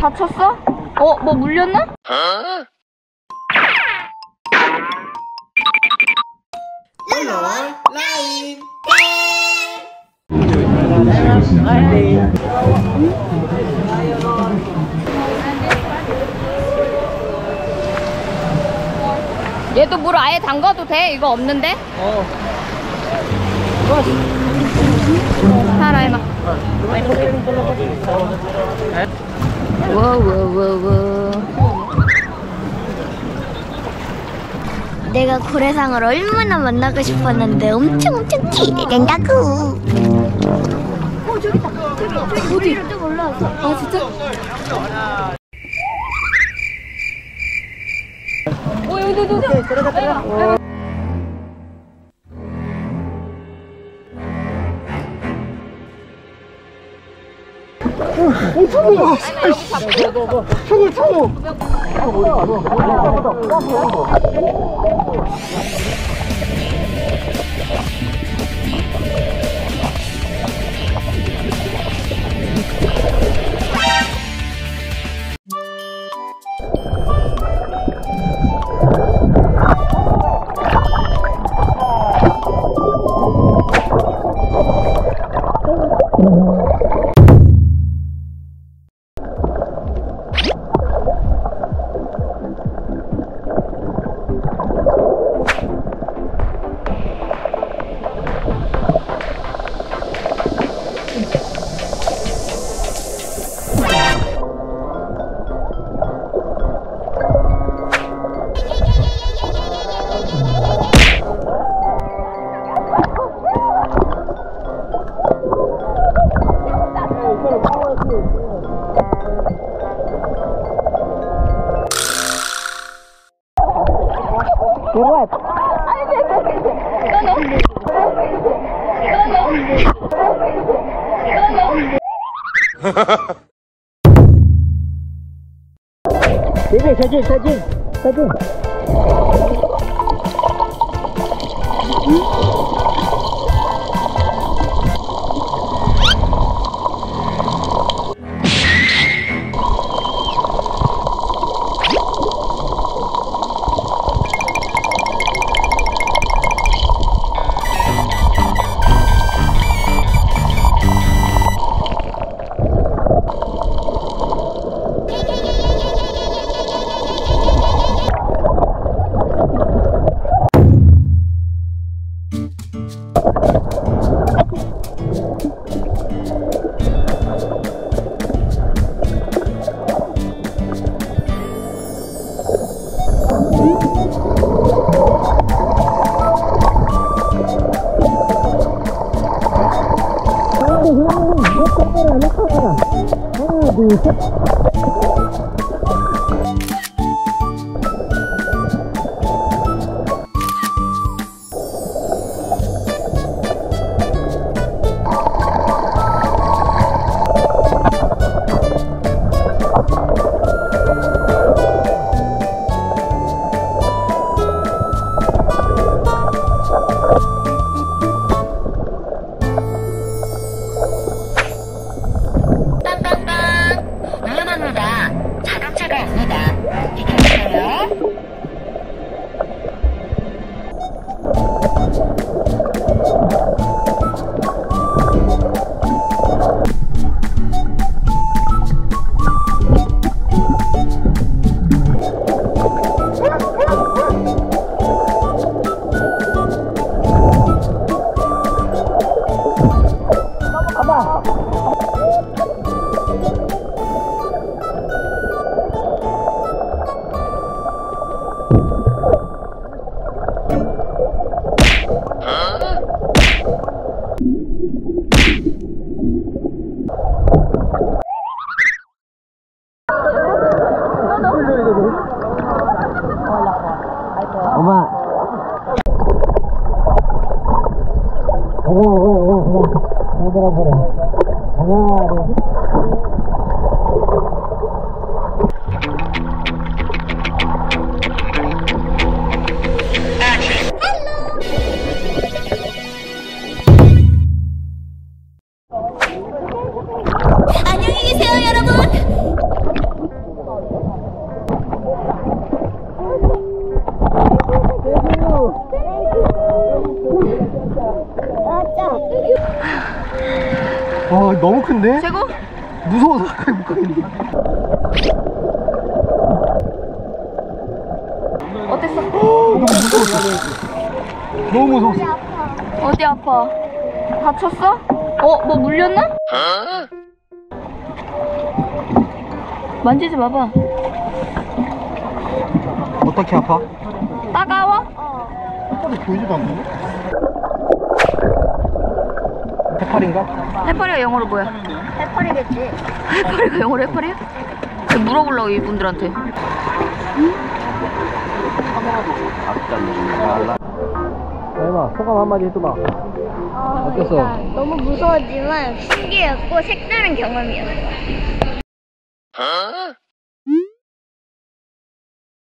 다쳤어? 어, 뭐 물렸나? 얘도 물 아예 담가도 돼? 이거 없는데? 어. 하라 해봐. 워워워워. 내가 고래상을 얼마나 만나고 싶었는데 엄청 엄청 기대된다고. 어 저기 있다. 저기 저기 어디? 좀 올라왔어. 아 진짜? 오 여기 여기 여기. 베베 사진 사진 사 진. 나만보다 Thank you. 하 와 너무 큰데? 최고? 무서워서 가까이 못 가겠네 어땠어? 너무 무서웠어 너무 무서웠어 어디 아파? 다쳤어? 어, 뭐 물렸나? 만지지 마봐. 어떻게 아파? 따가워? 빨리 보이지도 않네 해파리인가? 해파리가 영어로 뭐야? 해파리겠지. 해파리가 영어로 해파리야? 물어보려고 이분들한테. 엠아 소감 한마디 해줘봐 어땠어? 일단 너무 무서웠지만 신기했고 색다른 경험이었어.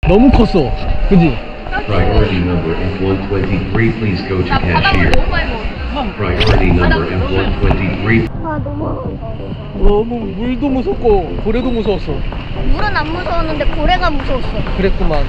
너무 컸어 그지? Priority number F123, please go to cashier. Priority number F123. 아 너무 너무 물도 무섭고 고래도 무서웠어 물은 안 무서웠는데 고래가 무서웠어. 그랬구만